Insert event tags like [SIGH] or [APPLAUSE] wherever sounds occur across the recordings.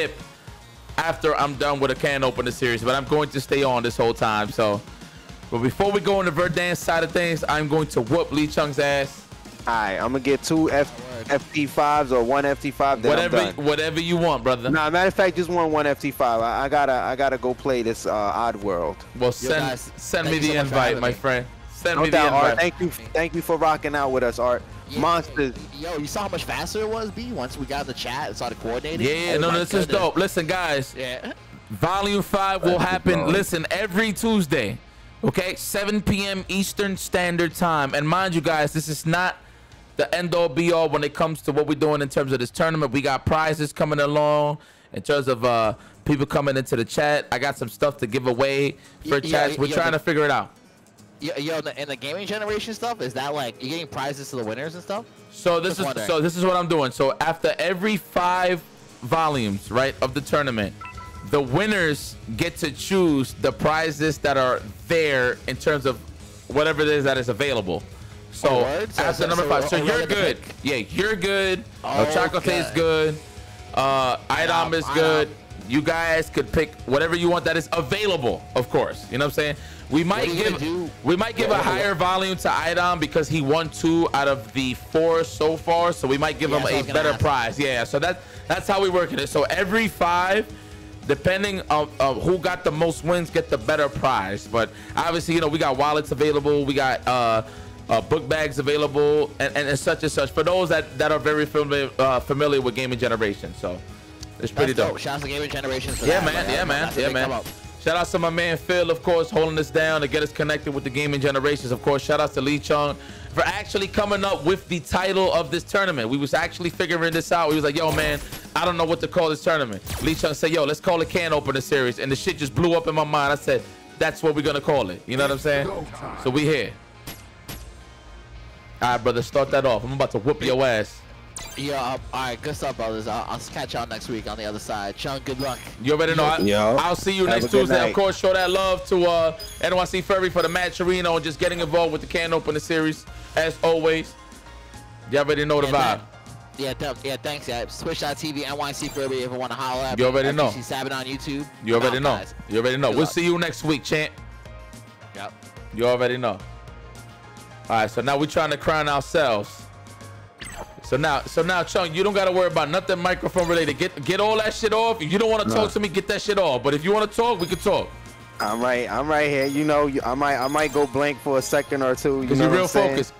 dip after I'm done with a can opener series, but I'm going to stay on this whole time. So, but before we go on the Verdansk side of things, I'm going to whoop Lee Chung's ass. All right, I'm gonna get two F FT5s or one FT5. Whatever, I'm done. whatever you want, brother. Nah, matter of fact, just one one FT5. I, I gotta I gotta go play this uh, Odd World. Well, send guys, send me the so invite, my me. friend. Send No me the doubt, Art. invite. Thank you, thank you for rocking out with us, Art. Yeah, Monsters. Yo, you saw how much faster it was, B? Once we got the chat and started coordinating. Yeah, Oh no, no, this is dope. Listen, guys, Yeah. Volume 5 will happen, listen, every Tuesday. Okay? 7 p.m. Eastern Standard Time. And mind you guys, this is not the end all be all when it comes to what we're doing in terms of this tournament. We got prizes coming along in terms of uh people coming into the chat. I got some stuff to give away for Y- yeah, chats. We're yeah, trying to figure it out. Yo, yo, in the, in the gaming generation stuff, is that like you getting prizes to the winners and stuff? So this Just is wondering. so this is what I'm doing. So after every five volumes, right, of the tournament, the winners get to choose the prizes that are there in terms of whatever it is that is available. So Oh, word? So- after number so five, so you're good. Yeah, you're good. Uh, Chocolate Okay. is good. Uh, Idom is good. You guys could pick whatever you want that is available, of course. You know what I'm saying? We might give we might give a What- what- higher volume to Idom because he won two out of the four so far. So we might give Yeah, him that's what I a better ask. prize. Yeah. So that that's how we work it. So every five, depending on, of who got the most wins, get the better prize. But obviously, you know, we got wallets available. We got uh, uh, book bags available, and, and, and such and such for those that that are very familiar uh, familiar with gaming generation. So it's pretty That's dope. Shout out to gaming Generations for Yeah, that. man. Yeah, man. that's a Yeah, man. Shout out to my man Phil, of course, holding us down to get us connected with the gaming generations. Of course, shout out to Lee Chung for actually coming up with the title of this tournament. We was actually figuring this out. We was like, yo, man, I don't know what to call this tournament. Lee Chung said, yo, let's call it Can Opener Series. And the shit just blew up in my mind. I said, that's what we're going to call it. You know what I'm saying? So we here. All right, brother, start that off. I'm about to whoop your ass. Yeah, uh, all right, good stuff, brothers. I'll, I'll catch y'all next week on the other side. Chung, good luck. You already know. I, Yo. I'll see you Have next a good Tuesday. Of course, show that love to uh, NYC Furby for the match arena and just getting involved with the can opener series as always. You already know the Yeah, vibe. man. Yeah, th- yeah, thanks. Yeah, Twitch.tv, NYC Furby. If you want to holler at You me, already know. She's Sabin on YouTube. You already I'm know. guys. You already know. Good We'll luck. see you next week, champ. Yep. You already know. All right, so now we're trying to crown ourselves. So now, so now, Chung, you don't gotta worry about nothing microphone related. Get get all that shit off. If you don't want to No. talk to me, get that shit off. But if you want to talk, we can talk. I'm right. I'm right here. You know, you- I might I might go blank for a second or two. You know you're real I'm focused.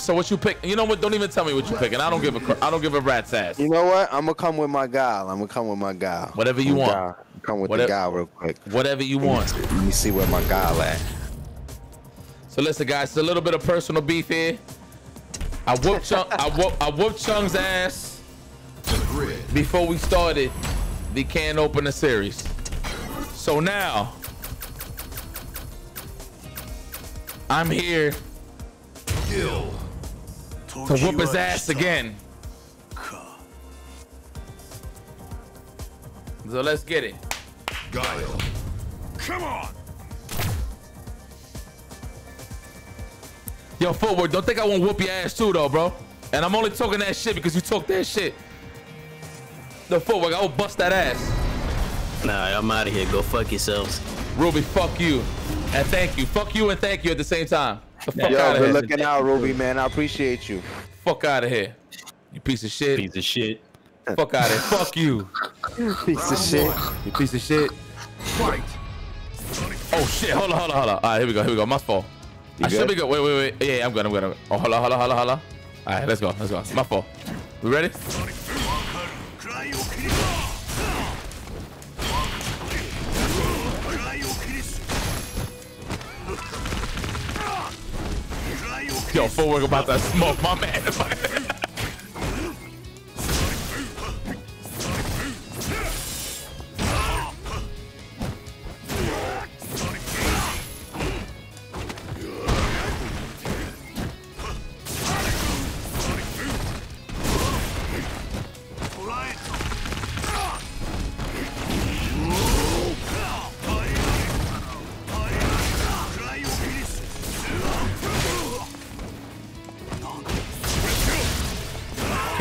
So what you pick? You know what? Don't even tell me what you picking. I don't give a I don't give a rat's ass. You know what? I'm gonna come with my guy. I'm gonna come with my guy. Whatever you My want. guy. Come with Whatever- the guy real quick. Whatever you want. Let me see where my guy at. So listen, guys, it's a little bit of personal beef here. I whooped Chung's ass before we started the can opener series. So now I'm here to whoop his ass again. So let's get it. Guile. Come on. Yo, footwork, don't think I won't whoop your ass too, though, bro. And I'm only talking that shit because you talk that shit. The footwork, I will bust that ass. Nah, I'm out of here. Go fuck yourselves. Rubi, fuck you. And thank you. Fuck you and thank you at the same time. The fuck Yo, out of good here. looking out, Rubi, man. I appreciate you. Fuck out of here. You piece of shit. Piece of shit. Fuck out of here. Fuck you. Piece of shit. You piece of shit. Fight. Oh shit. Hold on, hold on, hold on. All right, here we go. Here we go. My fault. I should good? be good. Wait, wait, wait. Yeah, I'm good. I'm good. I'm good. Oh, hold on, hold on, hold on, hold on. All right, let's go. Let's go. My fault. We ready? Yo, footwork about to smoke my man.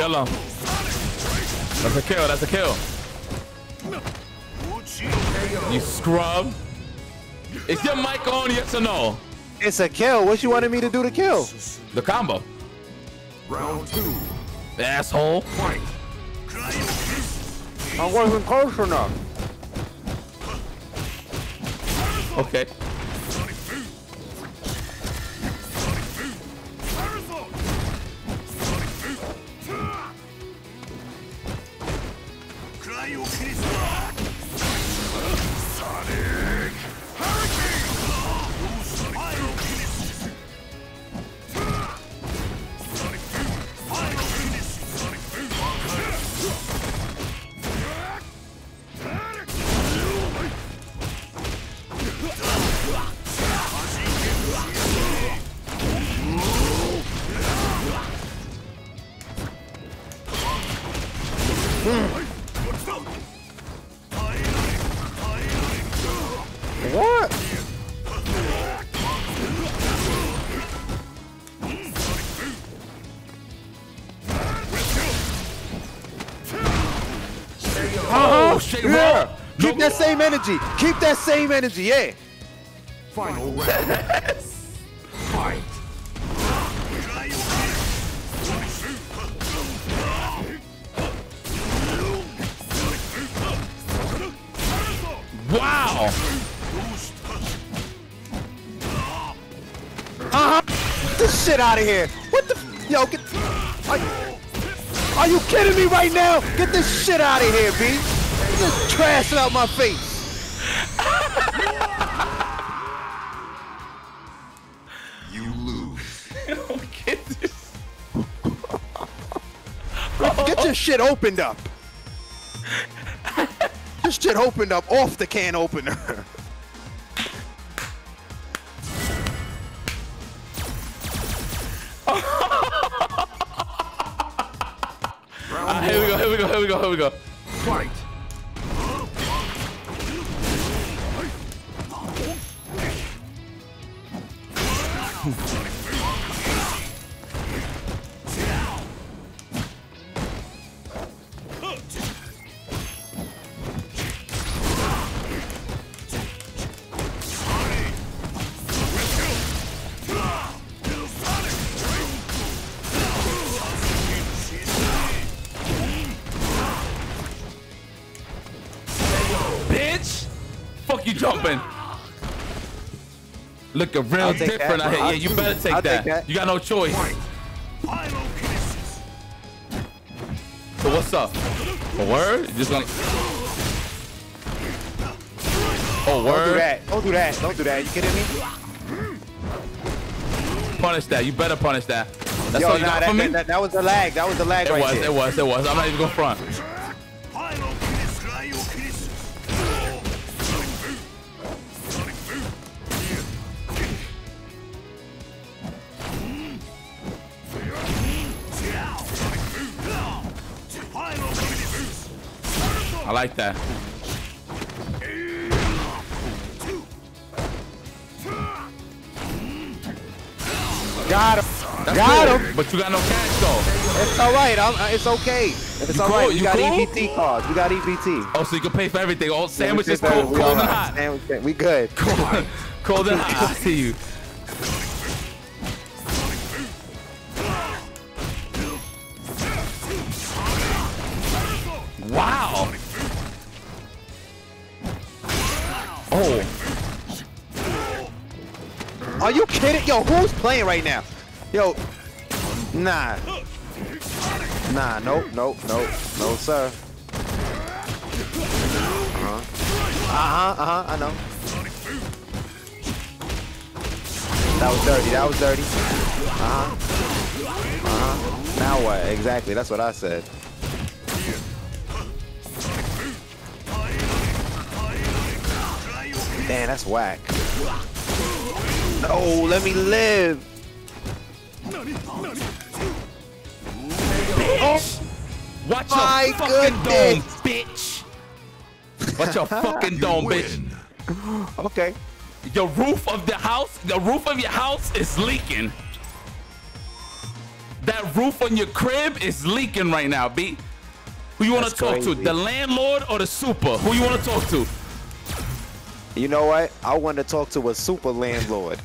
Kill him. That's a kill. That's a kill. You scrub. Is your mic on? Yes or no? It's a kill. What you wanted me to do to kill? The combo. Round two. Asshole. Fight. I wasn't close enough. Okay. Oh, straight Yeah. roll. Keep No- that same energy. Keep that same energy. Yeah. Final round. Fight. Wow. Uh-huh. Get this shit out of here. What the? Yo, get. Are, are you kidding me right now? Get this shit out of here, B. Just trash out my face. [LAUGHS] You lose. [LAUGHS] Get this. Get your shit opened up. [LAUGHS] This shit opened up off the can opener. Here we go. Here we go. Here we go. Fight. You jumping. Looking real I'll different that, out here. Yeah, you better take that. take that. You got no choice. Fight. Final kisses. So what's up? A word? You just gonna. Oh, Don't do word. that. Don't do that. Don't do that. You kidding me? Punish that. You better punish that. That's Yo, all you nah, got that, for me. that, that, that was the lag. That was the lag it right was. there. It was. It was. I'm not even gonna front. Like that. Got him. That's Got him. But you got no cash though. It's all right. Uh, it's okay. It's You all cool? right. We You got cool? EBT cards. You got EBT. Oh, so you can pay for everything. All sandwiches, We cold, all cold and hot. Sandwich- We good. Cold, cold and hot. I see you. Yo, who's playing right now? Yo, nah. Nah, nope, nope, nope, no, sir. Uh-huh. Uh-huh, uh-huh, I know. That was dirty, that was dirty. Uh-huh. Uh-huh. Now what? Exactly, that's what I said. Damn, that's whack. No, let me live. Oh. watch My your fucking dome, bitch. Watch your [LAUGHS] fucking dome, bitch. Okay. The roof of the house, the roof of your house is leaking. That roof on your crib is leaking right now, B. Who you want to talk to? The landlord or the super? Who you want to talk to? You know what? I want to talk to a super landlord.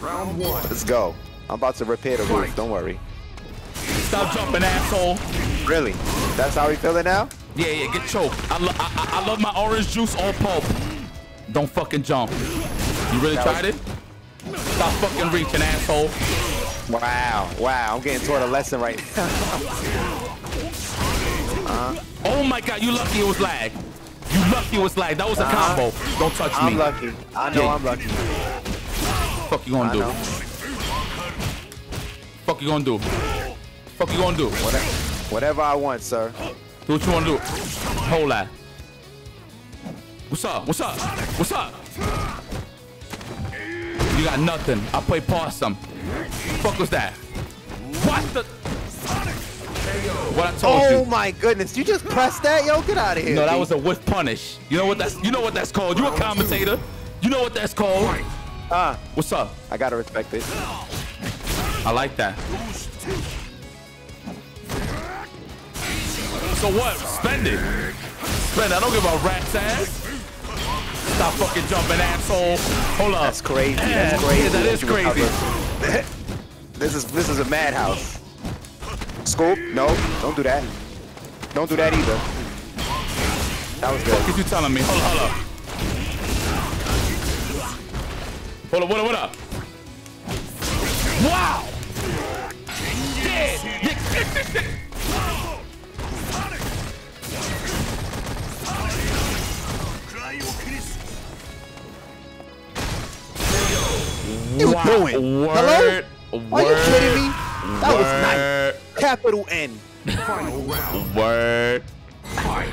Round one. Let's go. I'm about to repair the roof. Don't worry. Stop jumping, asshole. Really? That's how we feeling now? Yeah, yeah, get choked. I, lo- I, I, love my orange juice all pulp. Don't fucking jump. You really That tried it? Stop fucking reaching, asshole. Wow. Wow. I'm getting taught a lesson right now. [LAUGHS] Oh my god, you lucky it was lag. You lucky it was lag. That was a Uh-huh. combo. Don't touch me. I'm lucky. I know Yeah. I'm lucky. Fuck you gonna I do? know. Fuck you gonna do? Fuck you gonna do? Whatever, whatever I want, sir. Do what you wanna do. Hold that. What's up? What's up? What's up? You got nothing. I play possum. Fuck was that? What the? What I told Oh you. Oh my goodness. You just pressed that? Yo, get out of here. No, that B. was a whiff punish. You know what that's you know what that's called. You a commentator. You know what that's called. Ah, What's up? I gotta respect it. I like that. So what? Spend it. Spend it. I don't give a rat's ass. Stop fucking jumping, asshole. Hold up. That's crazy. Yeah, That's crazy. yeah, that is crazy. [LAUGHS] this is this is a madhouse. Scoop? No, don't do that. Don't do that either. That was good. What are you telling me? Hold up, hold up. Hold up, what up, what up? Wow! Dead! You wow. doing? Word. Are you kidding me? That was nice. Capital N. Final [LAUGHS] round. Word. Fight.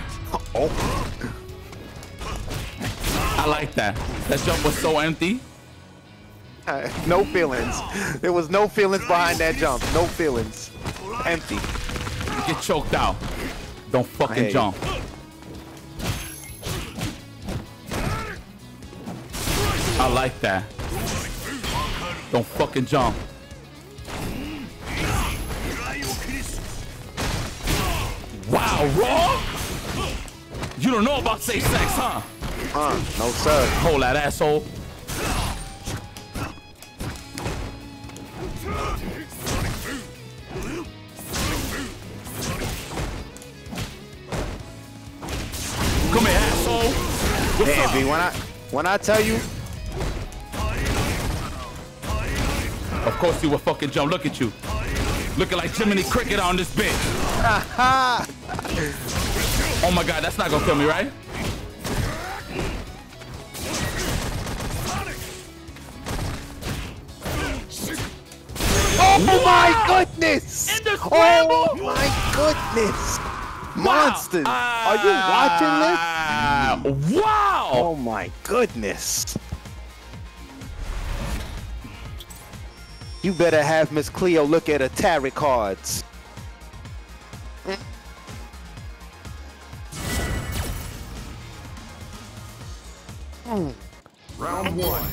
Oh, I like that. That jump was so empty. [LAUGHS] no feelings. There was no feelings behind that jump. No feelings. Empty. Get choked out. Don't fucking hear you. jump. I like that. Don't fucking jump. Wow, raw? You don't know about safe sex, huh? Uh, no sir. Hold that asshole. B, when I when I tell you, Of course you will fucking jump. Look at you. Looking like Jiminy Cricket on this bitch. [LAUGHS] oh my god, that's not gonna kill me, right? oh my goodness! Oh my goodness! Monsters! Are you watching this? Watching? Wow! Oh my goodness! You better have Miss Cleo look at her tarot cards. Round one.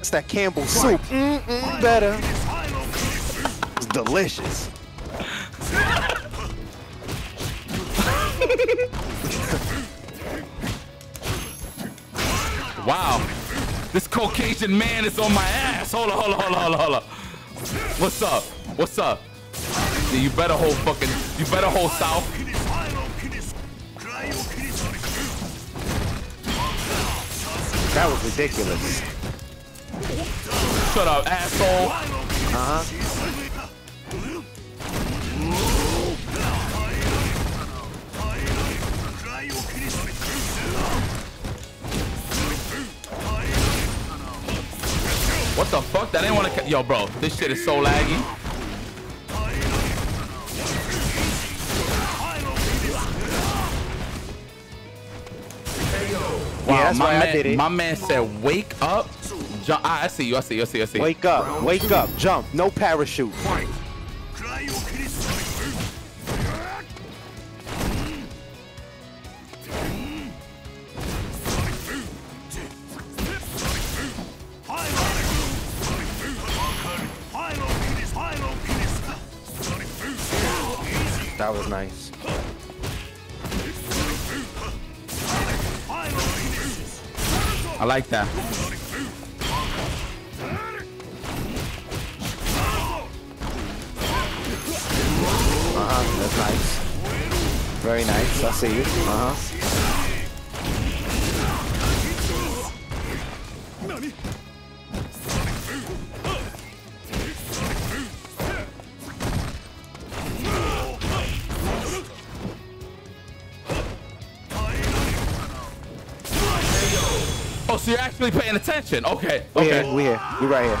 It's that Campbell soup. Mm-mm, better. It's delicious. Wow. This Caucasian man is on my ass. Hold on, hold on, hold on, hold on, hold on. What's up? What's up? Yeah, you better hold fucking, you better hold south. That was ridiculous. Shut up, asshole. Uh-huh. What the fuck? That didn't want to. Yo, bro, this shit is so laggy. Yeah, that's my man. My man said, "Wake up." Jump. Ah, I see you. I see you. I see you. I see you. Wake up, wake up, jump, no parachute. Fight. Like that. Uh-huh, that's nice. Very nice, I see you. Uh-huh. Actually paying attention. Okay. We Okay. here, we here, we right here.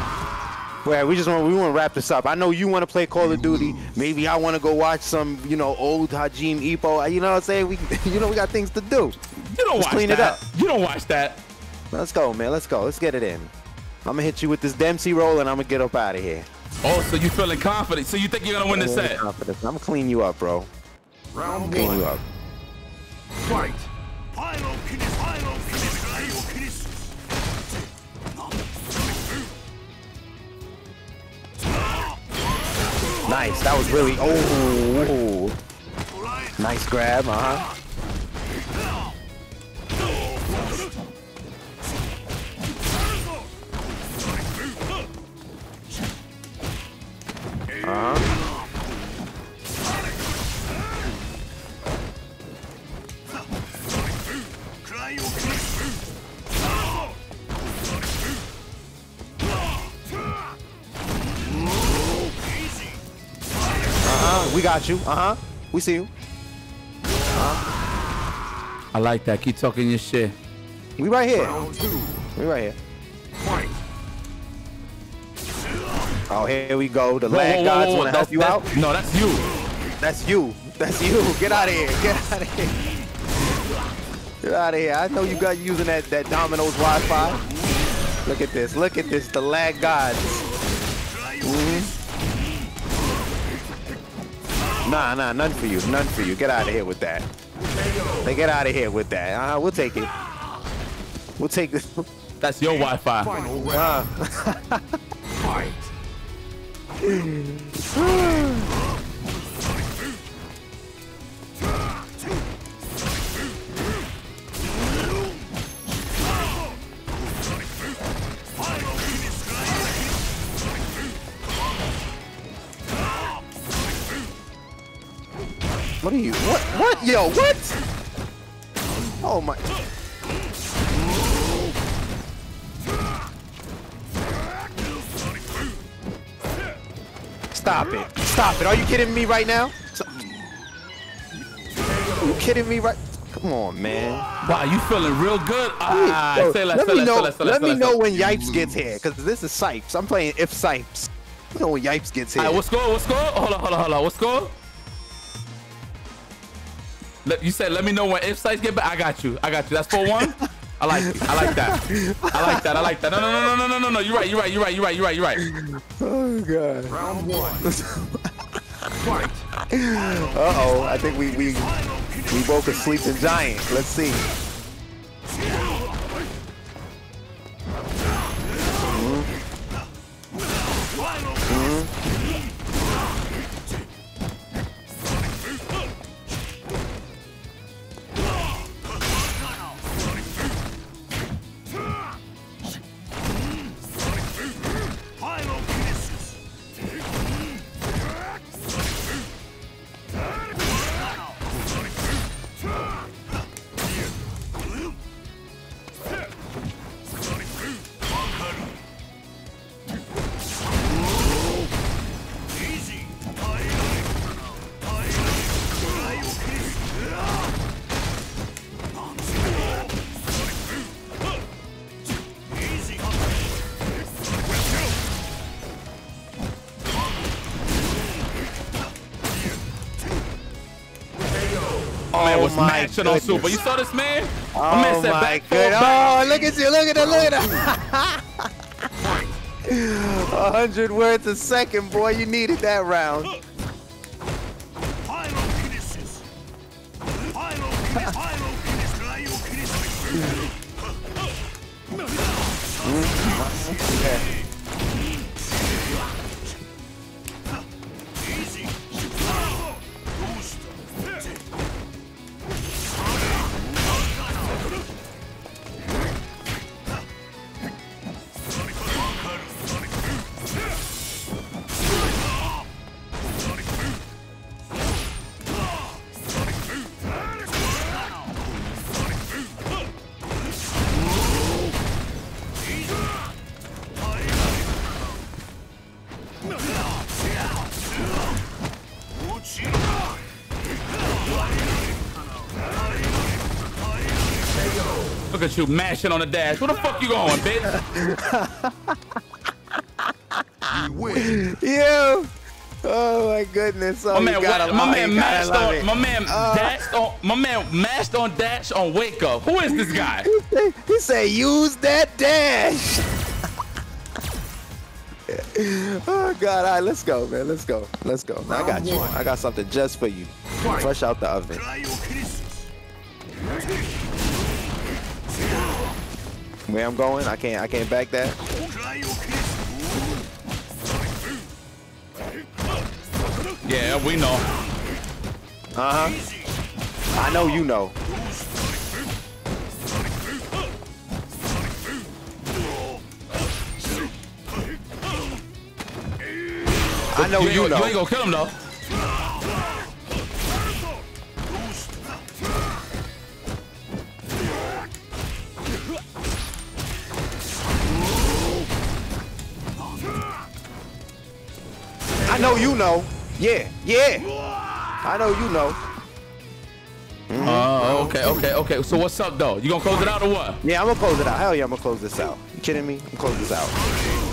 Well, we just want we want to wrap this up. I know you want to play Call of Duty. Maybe I want to go watch some, you know, old Hajime Ippo. Uh, you know what I'm saying? We, [LAUGHS] you know, we got things to do. You don't Let's watch clean it that. up. You don't watch that. Let's go, man. Let's go. Let's get it in. I'm gonna hit you with this Dempsey roll, and I'm gonna get up out of here. Oh, so you feeling confident? So you think you're gonna win this I'm set? confident. I'm gonna clean you up, bro. Round Clean you one. up. Fight. Nice. That was really. Oh. Nice grab. Uh huh. Uh huh. We got you. Uh huh. We see you. I like that. Keep talking your shit. We right here. We right here. Fight. Oh, here we go. The Whoa, lag whoa, whoa, gods whoa, want to help you that's- out. No, that's you. That's you. That's you. Get out of here. Get out of here. Get out of here. I know you got using that, that Domino's Wi-Fi. Look at this. Look at this. The lag gods. Nah, nah, none for you. None for you. Get out of here with that. They get out of here with that. Uh, we'll take it. We'll take this. [LAUGHS] That's your Wi-Fi. Final round. [LAUGHS] Uh, [LAUGHS] are you? What? What? Yo, what? Oh my. Stop it. Stop it. Are you kidding me right now? Are you kidding me right? Come on, man. Wow, you feeling real good? Ah, Yo, let me know. say less, say less, let me know when Yipes gets here, because this is Sipes. I'm playing IFC Yipes. You know when Yipes gets here. All right, what's score? What's score? Hold on, hold on, hold on. What's score? Let, you said let me know when IFC Yipes get back. I got you. I got you. That's for one. I like it. I like that. I like that. I like that. No, no, no, no, no, no, no, no. You're right. You're right. You're right. You're right. You're right. You're right. oh god. Round one. [LAUGHS] Fight. Uh oh. I think we we we woke a sleeping giant. Let's see. man was my on. Super. You saw this man? Oh my man my good. Oh, look at you. Look at that. Look at that. [LAUGHS] [LAUGHS] Hundred words a second, boy. You needed that round. At you mashing on the dash. Where the fuck you going, bitch? You [LAUGHS] win. You. Oh my goodness. Oh, My man, gotta my love man it, you gotta mashed on, it. my man Uh. dashed on, my man mashed on dash on wake up. Who is this guy? [LAUGHS] He said, use that dash. [LAUGHS] oh God! All right, let's go, man. Let's go. Let's go. I got you. I got something just for you, fresh out the oven. Where I'm going, I can't. I can't back that. Yeah, we know. Uh huh. I know you know. I know you, you know. You ain't gonna kill him though. Know you know. Yeah, yeah. I know you know. Mm-hmm. Oh, okay, okay, okay. So what's up though? You gonna close it out or what? Yeah, I'm gonna close it out. Hell yeah, I'm gonna close this out. You kidding me? I'm gonna close this out.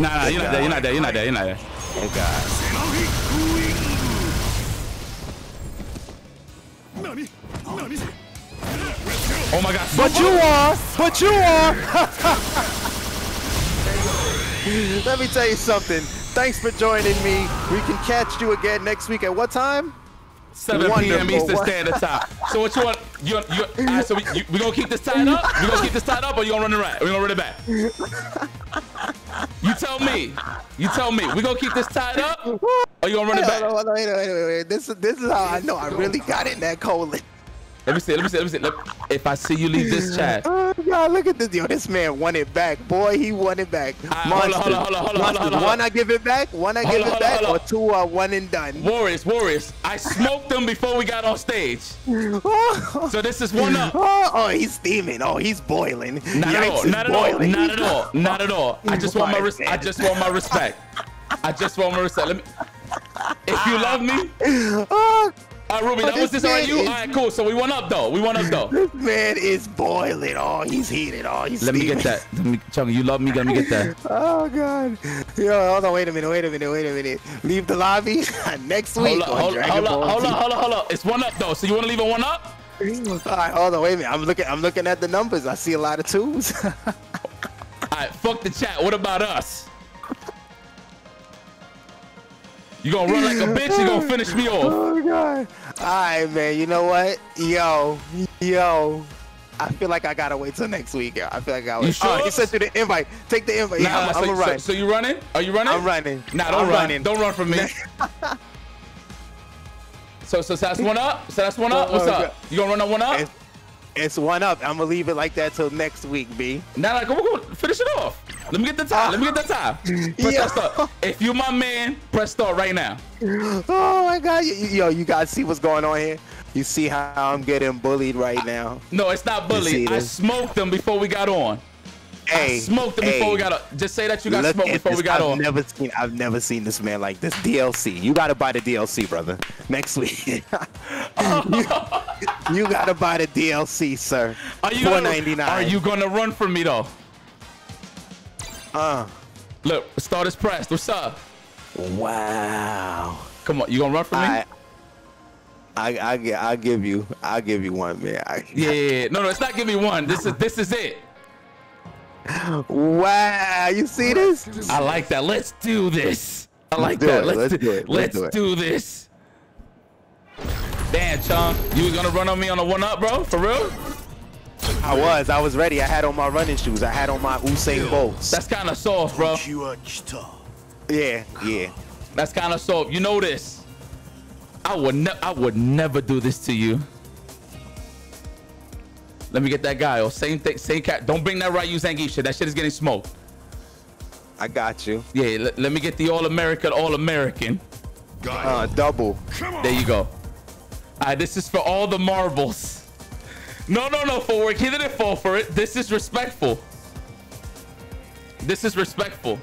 Nah, nah, you're not there. You're not there. You're not there. You're not there. Thank God. Oh my God. But you are. But you are. [LAUGHS] Let me tell you something. Thanks for joining me. We can catch you again next week at what time? 7 p.m. Wonderful. Eastern What- Standard Time. So what you want? You, you, all right, so we, you, we gonna keep this tied up? We gonna keep this tied up, or you gonna run it right? We gonna run it back? You tell me. You tell me. We gonna keep this tied up, or you gonna run it back? on, wait, wait, wait, wait. This is this is how I know I really got in that colon. Let me see. Let me see. Let me see. Let, if I see you leave this [LAUGHS] chat, Oh God, look at this. Yo, this man won it back. Boy, he won it back. Hold hold on, hold on, hold on, hold on, hold on. One I give it back, one I Hold give on, it on, back, or two one and done. Warriors, Warriors. I smoked them before we got on stage. oh, [LAUGHS] So this is one up. Oh, oh, he's steaming. Oh, he's boiling. Not at all. Not at all. boiling. Not at all. Not at all. I just want my res- I just want my respect. I just want my respect. Let me. If you love me, [LAUGHS] Oh, all right, Rubi, oh, that was This this all man you. All is- right, cool. So we went up though. We went up though. [LAUGHS] this man is boiling. Oh, he's heated. Oh, he's Let me get that. Let me, Chunky, you love me. Let me get that. [LAUGHS] Oh God. Yo, hold on. Wait a minute. Wait a minute. Wait a minute. Leave the lobby [LAUGHS] next week Hold up, on hold up, Dragon hold up, Ball hold Z. up, hold up, hold up. It's one up though. So you want to leave it one up? All right, hold on. Wait a minute. I'm looking. I'm looking at the numbers. I see a lot of twos. All right, fuck the chat. What about us? You gonna run like a bitch? You gonna finish me off? oh God. All right, man. You know what? Yo, yo. I feel like I gotta wait till next week. yo. I feel like I gotta You sure? Oh, he sent you the invite. Take the invite. Yeah, Nah, I'm, so, I'm gonna so-. So, you running? Are you running? I'm running. Nah, don't I'm run. running. Don't run from me. [LAUGHS] so, so that's one up. So that's one up. Oh, What's Oh, up? God. You gonna run that one up? It's, it's one up. I'm gonna leave it like that till next week, B. Nah, go, go, go, finish it off. Let me get the time. Let me get the time. [LAUGHS] Press Yo. start. If you my man, press start right now. [GASPS] Oh my God. Yo, yo, you guys see what's going on here? You see how I'm getting bullied right now? No, it's not bully. I smoked them before we got on. I Hey, smoked them before we got on. Just say that you got smoked before this. we got I've on. never seen I've never seen this man like this. DLC. You gotta buy the DLC, brother. Next week. [LAUGHS] you, you gotta buy the DLC, sir. Are you Four gonna, ninety nine. Are you gonna run from me though? uh Look, start is pressed. What's up? wow. Come on, you gonna run from me? I I I I'll give you I'll give you one, man. I, yeah, yeah, yeah. No, no, it's not give me one. This is this is it wow, you see this? I like that. Let's do this. I like let's that. Let's, let's, do, do it. Let's, let's do, it. do, this. Damn, Chung. you was gonna run on me on a one up, bro? For real? I was. I was ready. I had on my running shoes. I had on my Usain Bolts. That's kind of soft, bro. Yeah, yeah. That's kind of soft. You know this. I would, ne I would never do this to you. Let me get that guy. Oh, same thing. Same cat. Don't bring that Ryu Zangief shit. That shit is getting smoked. I got you. Yeah. Let, let me get the All American. All American. Uh, double. There you go. All right. This is for all the marbles. No, no, no. For work. He didn't fall for it. This is respectful. This is respectful.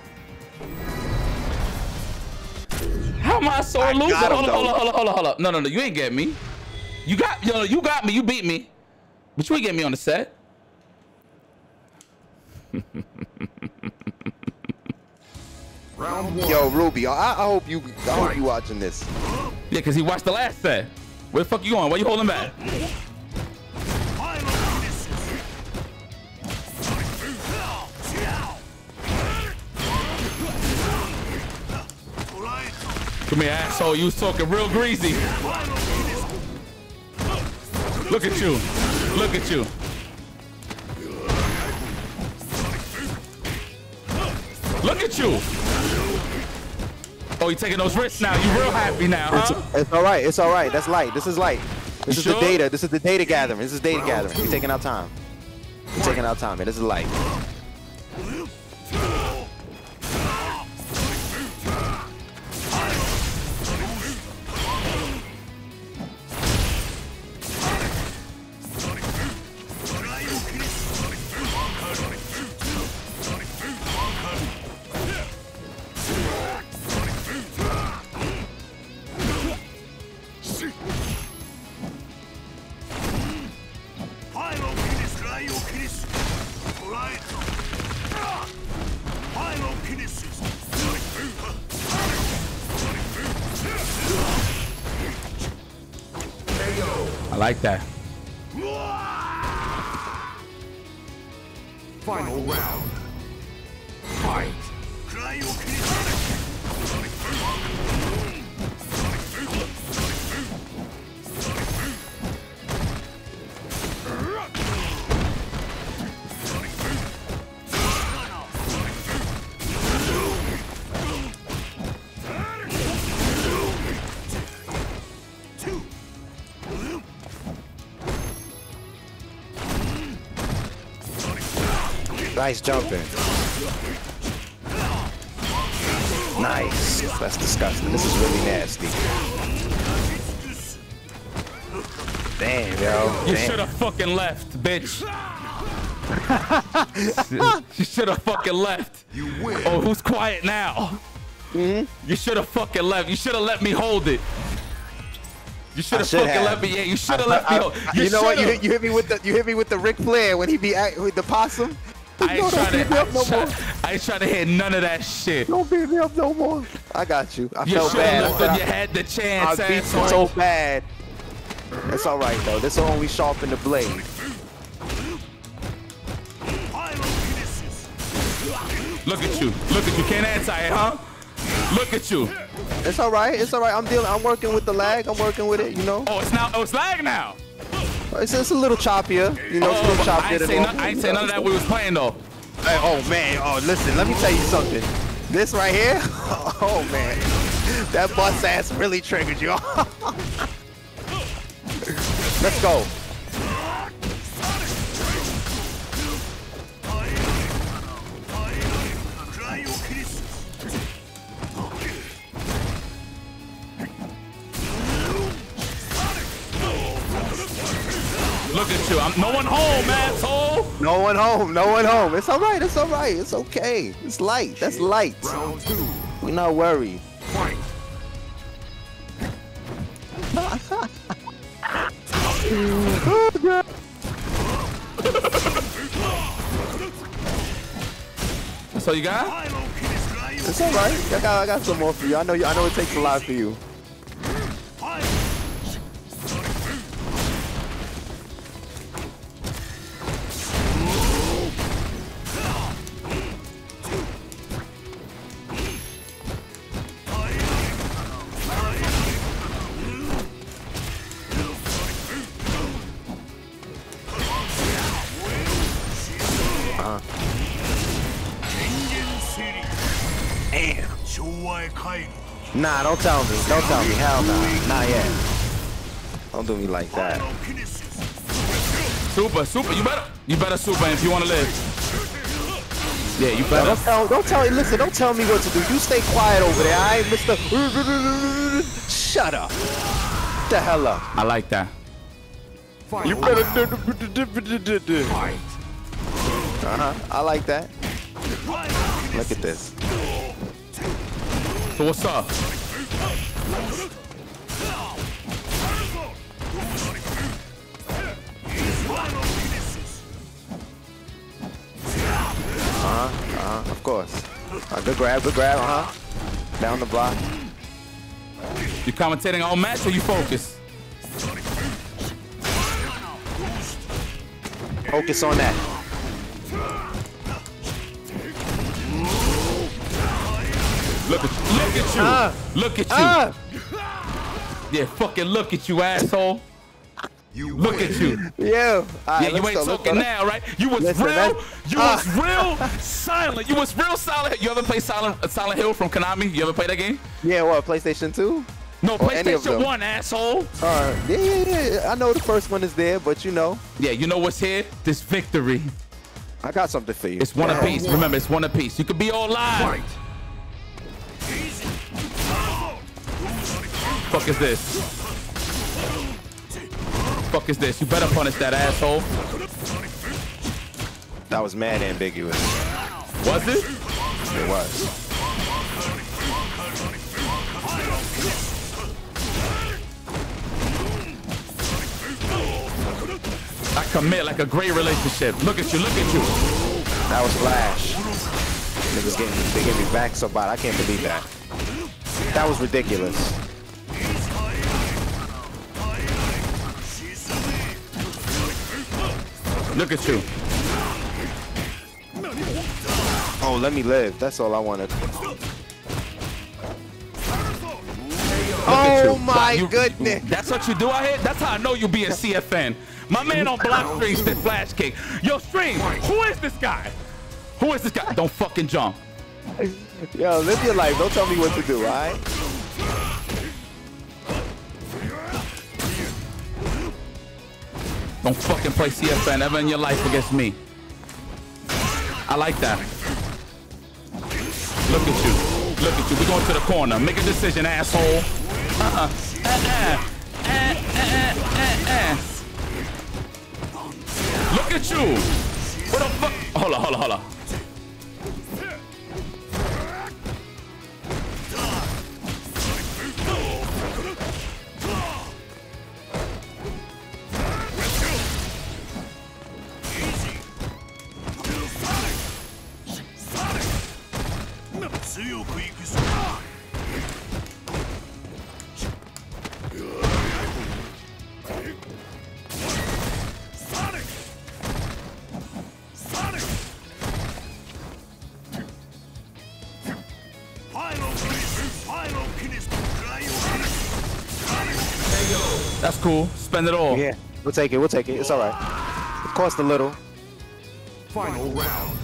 How am I so I loser? got Hold on, hold though. on, hold on, hold on, hold on. No, no, no. You ain't get me. You got, yo, you got me. You beat me. But you ain't get me on the set. [LAUGHS] Yo, Rubi, I, I hope you, I hope you watching this. Yeah, cause he watched the last set. Where the fuck you going? Why you holding back? Come here, asshole. You was talking real greasy. Look at you. Look at you. Look at you. Oh, you're taking those risks now. You're real happy now, huh? It's all right. It's all right. That's light. This is light. This You is sure? the data. This is the data gathering. This is data gathering. We're taking our time. We're taking our time, man. This is light. Like that. Nice jumping. Nice. That's disgusting. This is really nasty. Damn, yo. You should have fucking left, bitch. [LAUGHS] you should have fucking left. You win Oh, who's quiet now? Hmm? You should have fucking left. You should have let me hold it. You should have fucking have. let me. Yeah, you should have I- me I- hold. I- you know what? You, hit- you hit me with the you hit me with the Ric Flair when he be at, with the possum. [LAUGHS] I ain't trying to. beat me I no ain't try- I ain't trying to hear none of that shit. Don't beat me up no more. I got you. I You felt bad. left but when I- you had the chance. I chance. beat you asshole. so bad. It's all right though. This will only sharpen the blade. Look at you. Look at you. Can't answer it, huh? Look at you. It's all right. It's all right. I'm dealing. I'm working with the lag. I'm working with it. You know. Oh, it's now. Oh, it's lag now. It's, it's a little choppier. You know, it's a Oh, little I choppier than say, no. I say none of that. We was playing though. Hey, oh man. Oh, listen. Let me tell you something. This right here. [LAUGHS] Oh man. That bust ass really triggered you. [LAUGHS] Let's go. No one home, asshole. No one home. No one home. It's all right. It's all right. It's okay. It's light. That's light. Round two. We not worried. Fight. oh, [LAUGHS] God. That's all you got? It's all right. I got, I got some more for you. I know you. I know it takes a lot for you. tell me. Don't tell me. Hell no. Not yet. Don't do me like that. Super, super. You better, you better super if you want to live. Yeah, you better. Don't tell, don't tell me. Listen, don't tell me what to do. You stay quiet over there. all right, Mr. Shut up. Get the hell up. I like that. Fight. You better. Fight. Uh huh. I like that. Look at this. So what's up? Final kinesis. Uh-huh. Of course. Uh, good grab, good grab, uh-huh. Down the block. You commentating on match or you focus? Focus on that. Look at you. look at you. Ah. look at you. Ah! Yeah, fucking look at you, asshole. You Look win. at you. Yeah. All right, Yeah, you ain't go, talking now, right? You was Listen, real. that- You Ah. was real [LAUGHS] silent. You was real silent. You ever play Silent uh, Silent Hill from Konami? You ever play that game? Yeah, what, PlayStation 2? No, Or PlayStation. One, asshole. Uh, yeah, yeah, yeah. I know the first one is there, but you know, Yeah, you know what's here? This victory. I got something for you. It's one Yeah. apiece. Remember, it's one apiece. You could be all live. Fight. Fuck is this? Fuck is this? You better punish that asshole. That was mad ambiguous. Was it? It was. I commit like a great relationship. Look at you. Look at you. That was Flash. Niggas getting, they getting me back so bad. I can't believe that. That was ridiculous. Look at you. Oh, let me live. That's all I wanted. Look at Oh my You- goodness. That's what you do out here? That's how I know you be a CFN. My man on block stream spit flash kick. Yo, stream, who is this guy? Who is this guy? Don't fucking jump. Yo, live your life. Don't tell me what to do, all Don't fucking play CFN ever in your life against me. I like that. Look at you. Look at you. We're going to the corner. Make a decision, asshole. Uh-uh. Uh-uh. Uh, uh, uh, uh. Look at you. What the fuck? Hold on, hold on, hold on. That's cool. Spend it all. Yeah, we'll take it. We'll take it. It's all right. It cost a little. Final round.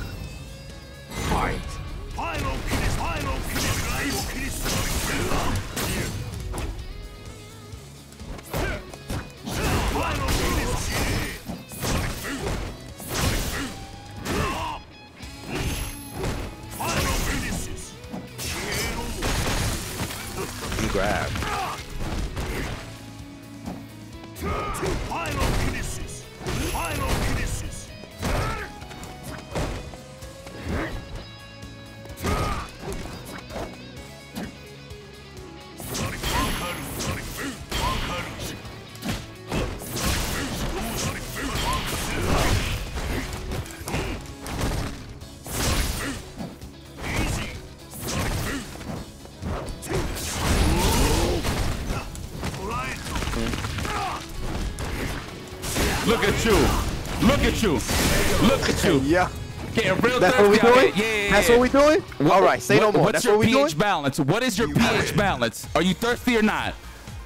You. Look at you. Yeah. Getting real That's what we doing? here. Yeah, yeah, That's what we doing? All right, say no more. What's That's your what we pH doing? balance? What is your pH balance? Are you thirsty or not?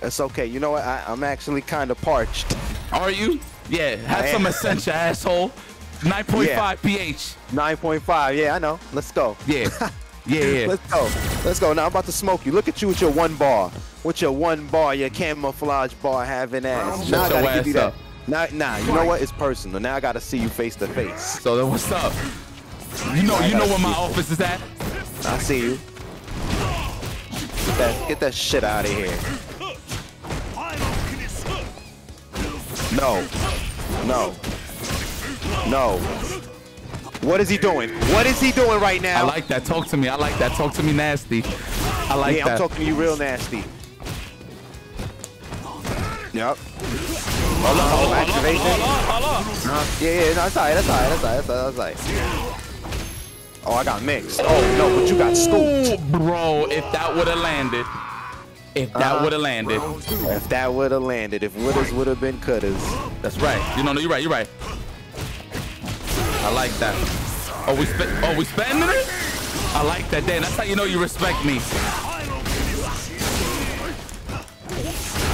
It's okay. You know what? I, I'm actually kind of parched. Are you? Yeah, have I some am. Essentia, [LAUGHS] asshole. 9.5 Yeah. pH. 9.5. Yeah, I know. Let's go. Yeah. [LAUGHS] Yeah, yeah. Let's go. Let's go. Now I'm about to smoke you. Look at you with your one bar. With your one bar, your camouflage bar having ass. Now I gotta give you that. Now, nah, you know what? It's personal. Now I gotta see you face to face. So then what's up? You know, you know where my office is at. I see you. Get that, get that shit out of here. No. No. No. What is he doing? What is he doing right now? I like that. Talk to me. I like that. Talk to me nasty. I like yeah, that. I'm talking to you real nasty. Yep. Hold on, hold on, activation. hold on, hold on, hold. Uh, yeah, yeah, no, that's alright, that's alright, that's alright, that's alright, alright. Oh, I got mixed. Oh, no, but you got scooped. Bro, if that would have landed, if that Uh-huh. would have landed, If that would have landed, if wouldas would have been couldas. that's right. You know, no, you're right. You're right. I like that. Oh, we spent. Oh, we spending it. I like that. Dan, that's how you know you respect me.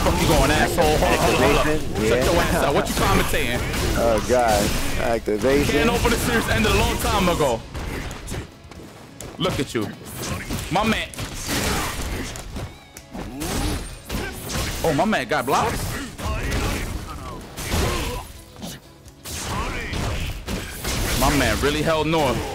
Fuck you going, asshole? Hold on, hold on, hold on. Activation, Shut your yeah. ass out. What you commentating? Oh, God. Activation. Can Opener Series ended a long time ago. Look at you. My man. Oh, my man got blocked? My man really held north.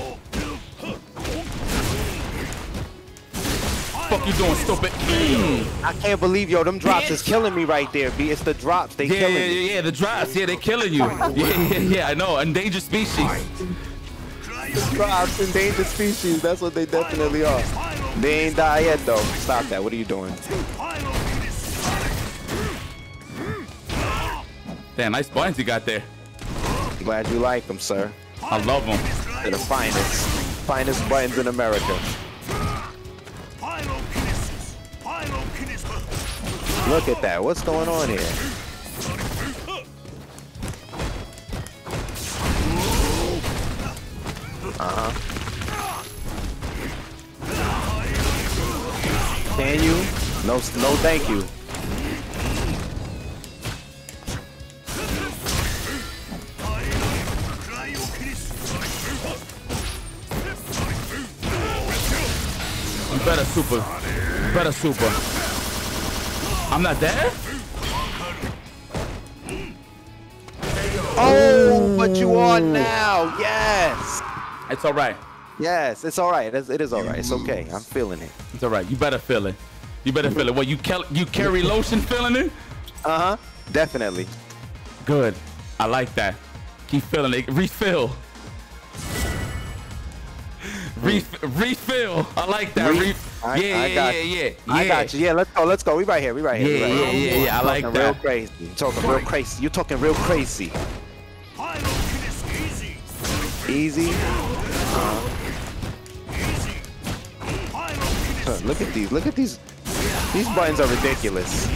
Fuck you doing, stupid? Mm. I can't believe, yo, them drops is killing me right there, B. It's the drops. They Yeah, killing yeah, me. yeah, yeah, the drops. Yeah, they killing you. [LAUGHS] Yeah, yeah, yeah, I know. Endangered species. The Drops, endangered species. That's what they definitely are. They ain't die yet, though. Stop that. What are you doing? Damn, nice buttons you got there. Glad you like them, sir. I love them. They're the finest. Finest buttons in America. Look at that. What's going on here? Uh-huh. Can you? No, no, thank you. You better super. You better super. I'm not there? Oh, but you are now. Yes. It's all right. Yes, it's all right. It's, it is all right. It's okay. I'm feeling it. It's all right. You better feel it. You better feel it. What, you, you carry lotion feeling it? Uh-huh. Definitely. Good. I like that. Keep feeling it. Refill. Ref- refill. I like that. Re- I- yeah, I yeah, yeah, you. yeah, I got you. Yeah, let's go. Let's go. We right here. We right here. Yeah, right here. yeah, yeah, yeah. I like talking real crazy. You talking real crazy. You talking real crazy. Easy. Uh-huh. Look at these. Look at these. These buttons are ridiculous.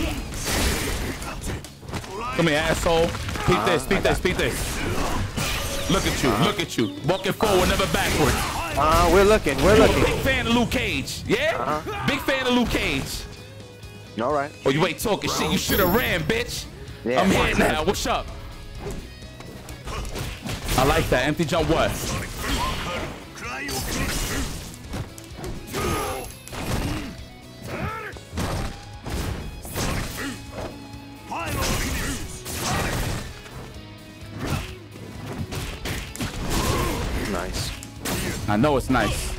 Come here, asshole. Peep this, peep this, peep this. Look at you, look at you. Walking forward, never backwards. Uh, we're looking. We're You a looking. big fan of Luke Cage, yeah? Uh-huh. Big fan of Luke Cage. All right. Oh, you ain't talking shit. You should have ran, bitch. Yeah. I'm here now. What's up? I like that. Empty jump what? I know it's nice.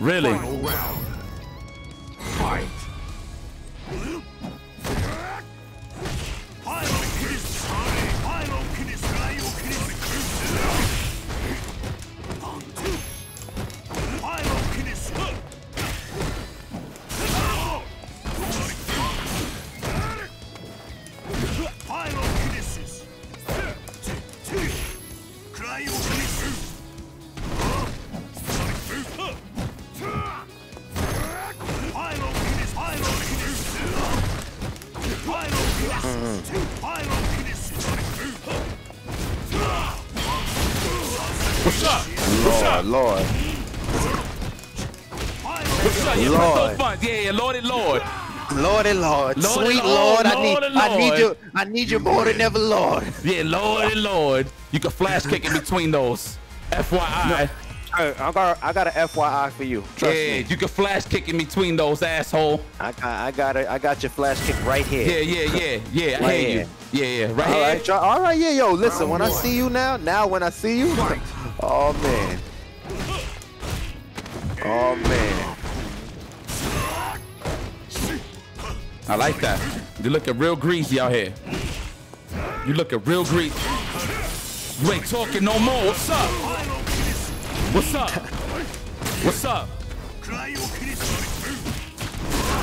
Really? Lord and Lord, Lord sweet and- Lord, oh, I need, Lord I need Lord. you, I need you more than ever, Lord. [LAUGHS] Yeah, Lord and Lord. You can flash kick in between those. FYI. Hey, I got, I got an FYI for you. Trust yeah, me. you can flash kick in between those, asshole. I, I, I got it. I got your flash kick right here. Yeah, yeah, yeah, yeah. I Right hear here. you. Yeah, yeah. Right All here. Right, all right, yeah, yo. Listen, when I see you now, now when I see you, oh man, oh man. I like that. You looking real greasy out here. You looking real greasy. You ain't talking no more. What's up? What's up? What's up?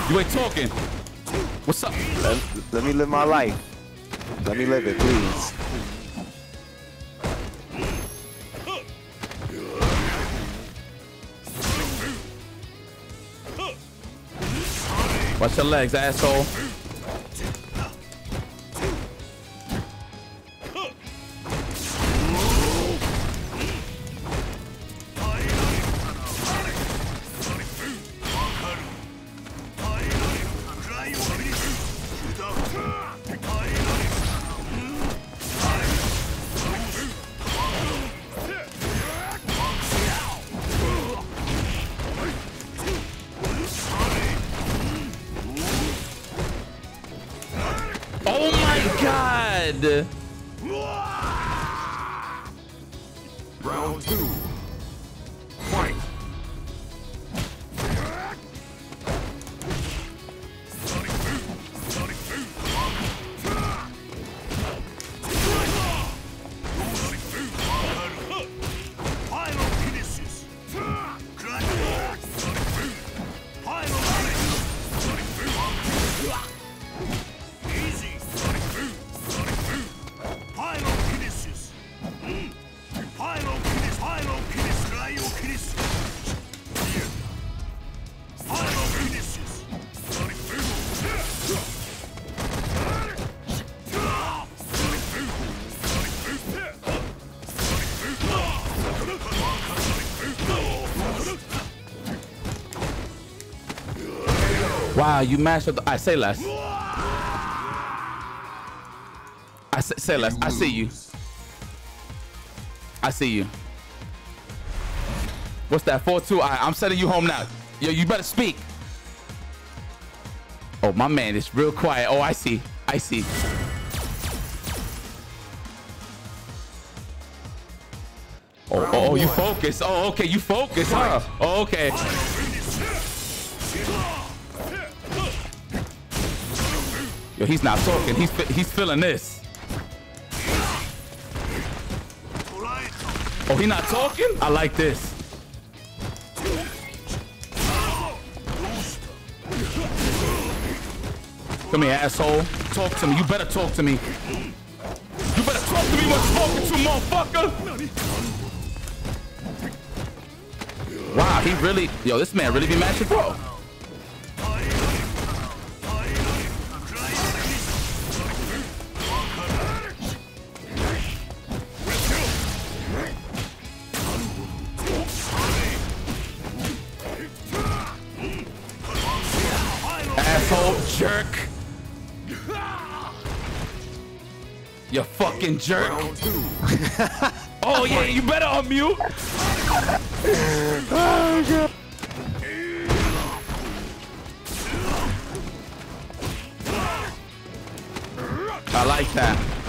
You ain't talking. What's up? Let, let me live my life. Let me live it, please. Watch your legs, asshole. Wow, you mashed up. I say less. I say, say less. I see you. I see you. What's that? 4 2. I, I'm sending you home now. Yo, you better speak. Oh, my man is real quiet. Oh, I see. I see. Oh, oh, oh, you focus. Oh, okay, you focus, huh? Oh, okay. Yo, he's not talking. He's he's feeling this. Oh, he not talking? I like this. Come here, asshole. Talk to me. You better talk to me. You better talk to me when talking to, motherfucker. Wow, he really, yo, this man really be matching pro. You fucking jerk. [LAUGHS] Oh yeah, you better unmute. I like that.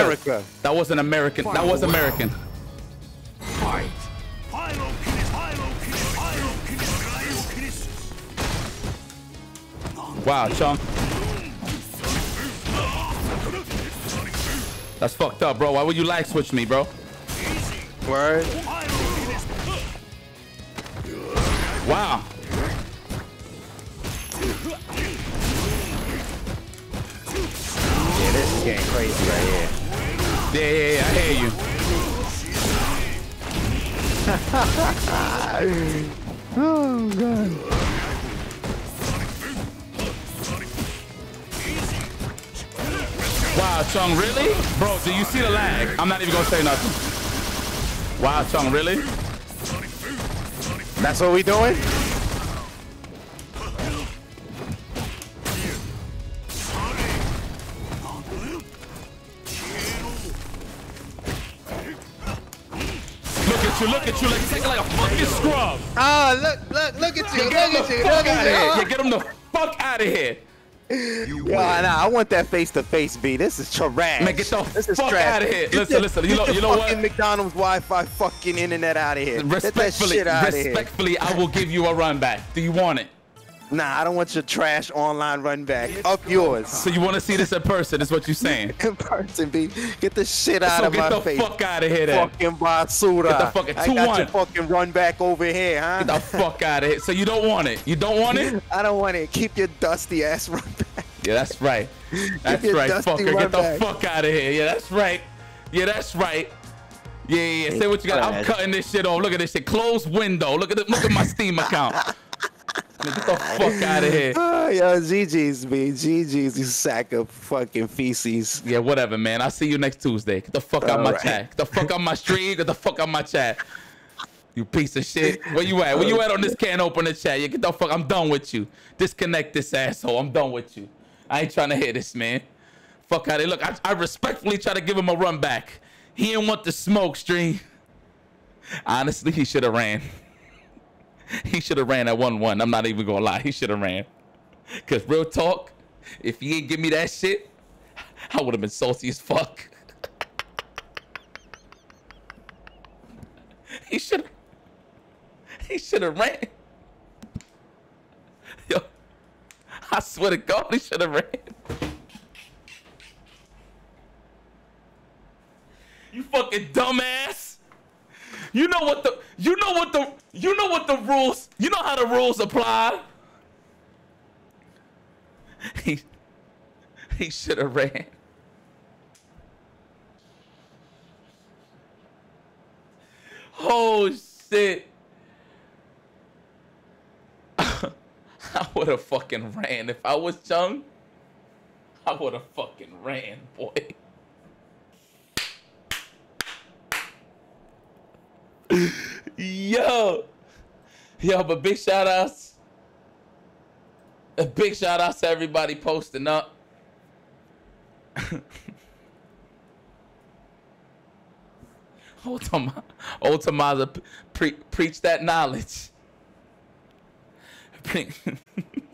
America. That was an American. That was American. Fight! Final! Final! Final! Final! Wow, Chung. That's fucked up, bro. Why would you lag switch me, bro? Word. Wow. Yeah, this is getting crazy right here. Yeah, yeah, yeah. I hear you. Oh, God. Wow, Chung, really? Bro, do you see the lag? I'm not even gonna say nothing. Wow, Chung, really? That's what we doing? At you, look at you, like take like a fucking scrub. Oh, look, look, look at you, look at you, look out of here. at Yeah, get him the fuck out of here. Yeah, nah, I want that face to face B. This is trash. Man, get the this fuck trash. outta here. Get Listen, listen, you know- the you know what? fucking McDonald's Wi-Fi fucking internet out of here. Get Respectfully, out of here. respectfully, I will give you a run back. Do you want it? Nah, I don't want your trash online run back. Up yours. So you want to see this in person? Is what you're saying? [LAUGHS] In person, B. Get the shit out So of my face. get the fuck out of here, then. Fucking basura. Get the fucking I got your 2-1. fucking run back over here, huh? Get the fuck out of here. So you don't want it? You don't want it? [LAUGHS] I don't want it. Keep your dusty ass run back. Yeah, that's right. That's your right, dusty fucker. run Get the back. fuck out of here. Yeah, that's right. Yeah, that's right. Yeah, yeah, yeah. Say what you got. I'm cutting this shit off. Look at this shit. Close window. Look at the, look at my Steam account. [LAUGHS] Man, Get the fuck out of [LAUGHS] here. Oh, yo, GG's, B. GG's, you sack of fucking feces. Yeah, whatever, man. I'll see you next Tuesday. Get the fuck out my chat. Get the fuck out my stream. Get the fuck out my chat. You piece of shit. Where you at? Where you at on this can't open the chat? Yeah, get the fuck. I'm done with you. Disconnect this asshole. I'm done with you. I ain't trying to hear this, man. Fuck out of here. Look, I, I respectfully try to give him a run back. He didn't want the smoke stream. Honestly, he should have ran. [LAUGHS] He should have ran at 1 1. I'm not even gonna lie. He should have ran. Cause real talk, if he ain't give me that shit, I would have been salty as fuck. [LAUGHS] he should he should have ran. [LAUGHS] Yo, I swear to God, he should have ran. You fucking dumbass. You know what the you know what the you know what the rules you know how the rules apply. [LAUGHS] He he should have ran. Oh shit. [LAUGHS] I would have fucking ran if I was Chung. I would have fucking ran, boy. Yo. Yo, but big shout outs. A big shout outs to everybody posting up. [LAUGHS] Old Tom, old Tomaza pre- preach that knowledge. [LAUGHS] [LAUGHS]